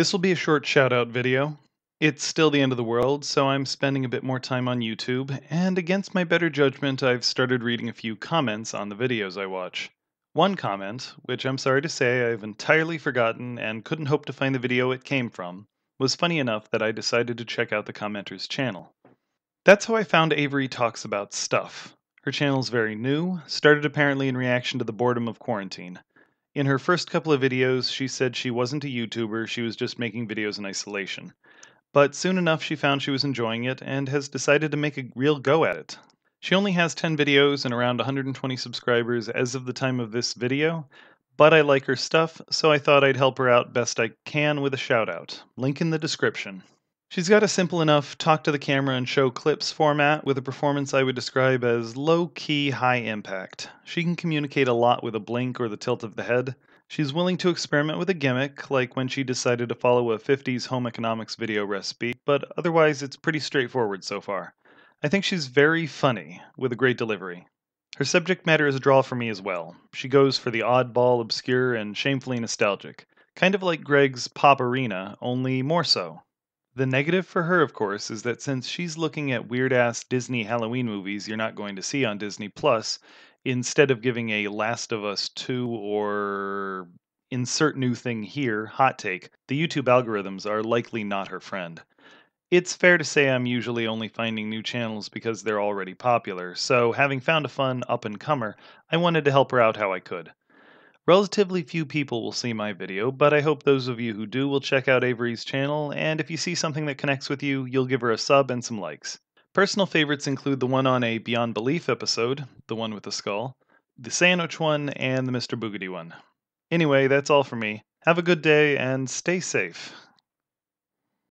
This will be a short shout out video. It's still the end of the world, so I'm spending a bit more time on YouTube, and against my better judgment, I've started reading a few comments on the videos I watch. One comment, which I'm sorry to say I've entirely forgotten and couldn't hope to find the video it came from, was funny enough that I decided to check out the commenter's channel. That's how I found Avery Talks About Stuff. Her channel's very new, started apparently in reaction to the boredom of quarantine. In her first couple of videos, she said she wasn't a YouTuber, she was just making videos in isolation. But soon enough, she found she was enjoying it and has decided to make a real go at it. She only has 10 videos and around 120 subscribers as of the time of this video, but I like her stuff, so I thought I'd help her out best I can with a shout out. Link in the description. She's got a simple enough talk to the camera and show clips format with a performance I would describe as low key, high impact. She can communicate a lot with a blink or the tilt of the head. She's willing to experiment with a gimmick, like when she decided to follow a 50s home economics video recipe, but otherwise it's pretty straightforward so far. I think she's very funny, with a great delivery. Her subject matter is a draw for me as well. She goes for the oddball, obscure, and shamefully nostalgic. Kind of like Greg's Pop Arena, only more so. The negative for her, of course, is that since she's looking at weird ass Disney Halloween movies you're not going to see on Disney Plus, instead of giving a Last of Us 2 or insert new thing here hot take, the YouTube algorithms are likely not her friend. It's fair to say I'm usually only finding new channels because they're already popular, so having found a fun up and comer, I wanted to help her out how I could. Relatively few people will see my video, but I hope those of you who do will check out Avery's channel, and if you see something that connects with you, you'll give her a sub and some likes. Personal favorites include the one on a Beyond Belief episode, the one with the skull, the sandwich one, and the Mr. Boogedy one. Anyway, that's all for me. Have a good day and stay safe.